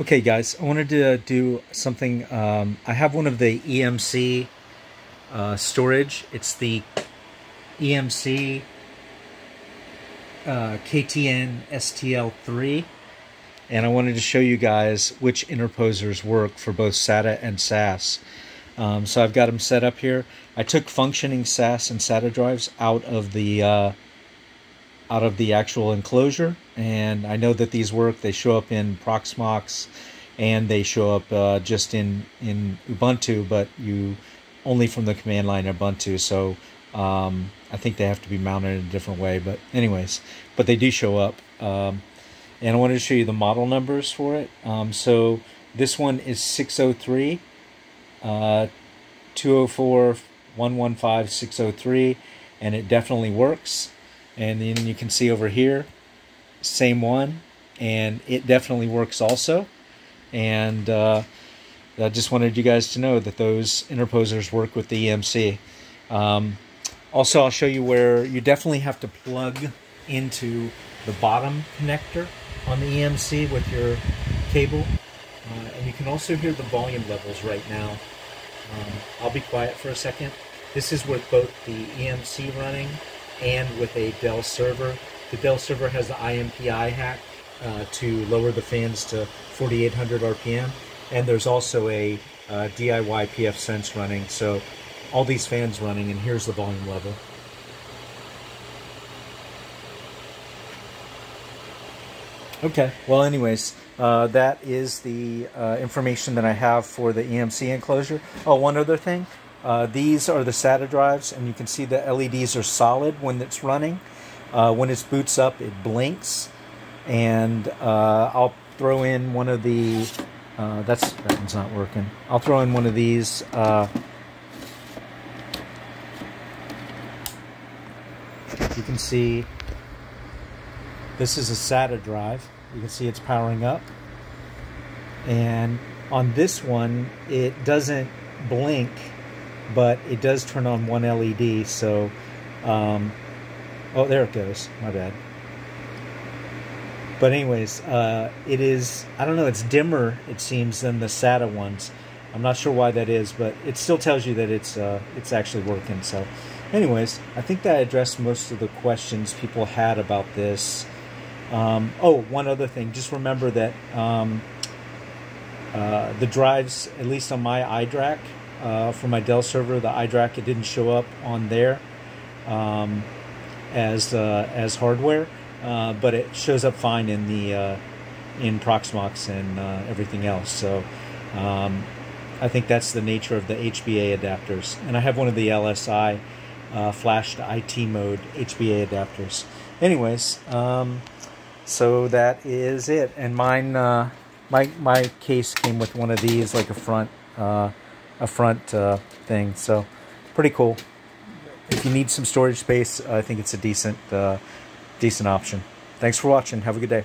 Okay, guys, I wanted to do something. Um, I have one of the EMC uh, storage. It's the EMC uh, KTN STL3. And I wanted to show you guys which interposers work for both SATA and SAS. Um, so I've got them set up here. I took functioning SAS and SATA drives out of the uh, out of the actual enclosure and I know that these work they show up in Proxmox and they show up uh, just in in Ubuntu but you only from the command line Ubuntu so um, I think they have to be mounted in a different way but anyways but they do show up um, and I wanted to show you the model numbers for it. Um, so this one is 603 uh, 204 115 603 and it definitely works and then you can see over here same one and it definitely works also. And uh, I just wanted you guys to know that those interposers work with the EMC um, also I'll show you where you definitely have to plug into the bottom connector on the EMC with your cable. Uh, and you can also hear the volume levels right now. Um, I'll be quiet for a second. This is with both the EMC running and with a Dell server. The Dell server has the IMPI hack uh, to lower the fans to 4800 RPM, and there's also a uh, DIY pfSense running. So all these fans running, and here's the volume level. Okay, well anyways, uh, that is the uh, information that I have for the EMC enclosure. Oh, one other thing. Uh, these are the SATA drives, and you can see the LEDs are solid when it's running. Uh, when it boots up, it blinks. And uh, I'll throw in one of the, uh, that's, that one's not working. I'll throw in one of these. Uh, you can see this is a SATA drive. You can see it's powering up. And on this one, it doesn't blink but it does turn on one LED. So, um, oh, there it goes. My bad. But anyways, uh, it is. I don't know. It's dimmer. It seems than the SATA ones. I'm not sure why that is, but it still tells you that it's uh, it's actually working. So, anyways, I think that addressed most of the questions people had about this. Um, oh, one other thing. Just remember that um, uh, the drives, at least on my iDRAC, uh, for my Dell server. The iDRAC it didn't show up on there um, as uh, as hardware, uh, but it shows up fine in the uh, in Proxmox and uh, everything else. So um, I think that's the nature of the HBA adapters. And I have one of the LSI uh, flash to IT mode HBA adapters. Anyways, um, so that is it. And mine, my my case came with one of these, like a front a front uh, thing. So pretty cool. If you need some storage space, I think it's a decent, uh, decent option. Thanks for watching. Have a good day.